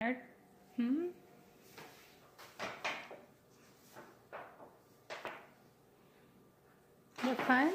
Hmm? What fun?